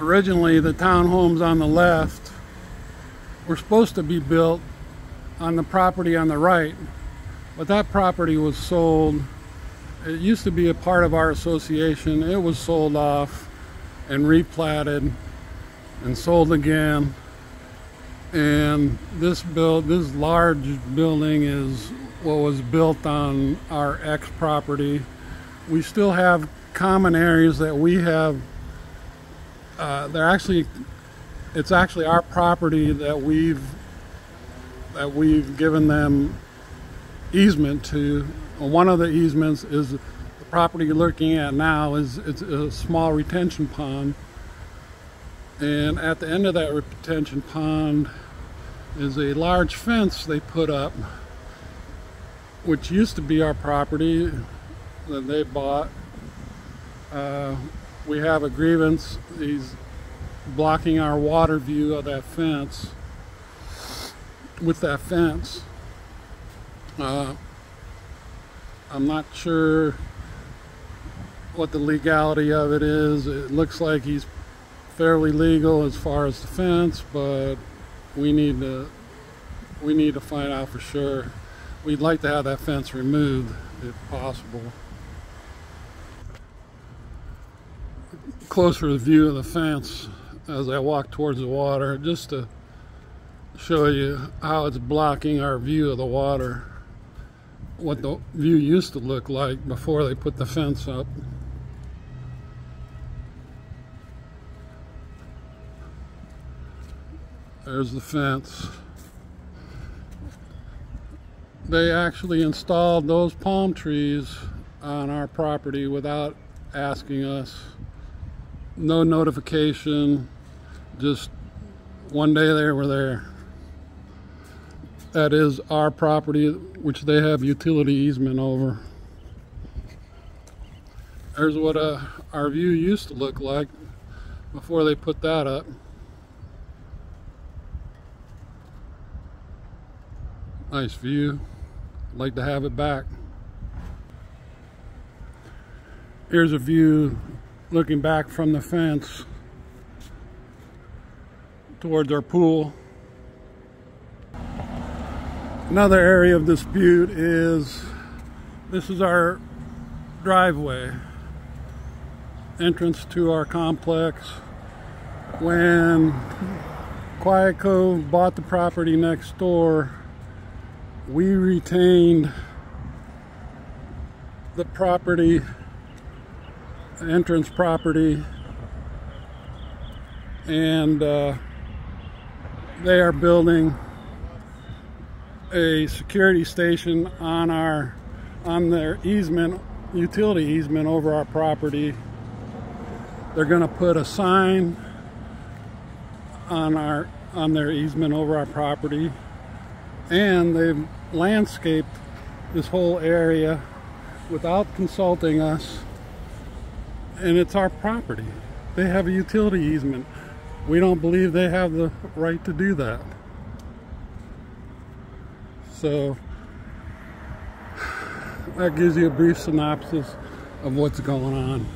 originally the townhomes on the left were supposed to be built on the property on the right, but that property was sold. It used to be a part of our association. It was sold off and replatted and sold again. And this build, this large building is what was built on our ex property. We still have common areas that we have. Uh, they're actually, it's actually our property that we've that we've given them easement to. One of the easements is the property you're looking at now is it's a small retention pond. And at the end of that retention pond is a large fence they put up, which used to be our property that they bought. Uh, we have a grievance. He's blocking our water view of that fence with that fence. Uh, I'm not sure what the legality of it is. It looks like he's fairly legal as far as the fence, but we need to we need to find out for sure. We'd like to have that fence removed if possible. Closer view of the fence as I walk towards the water, just to show you how it's blocking our view of the water what the view used to look like before they put the fence up. There's the fence. They actually installed those palm trees on our property without asking us no notification just one day they were there that is our property, which they have utility easement over. There's what uh, our view used to look like before they put that up. Nice view. I'd like to have it back. Here's a view looking back from the fence towards our pool. Another area of dispute is this is our driveway entrance to our complex. When Quiet Cove bought the property next door, we retained the property, entrance property, and uh, they are building a security station on our on their easement utility easement over our property. They're going to put a sign on our on their easement over our property and they've landscaped this whole area without consulting us and it's our property. They have a utility easement. We don't believe they have the right to do that. So that gives you a brief synopsis of what's going on.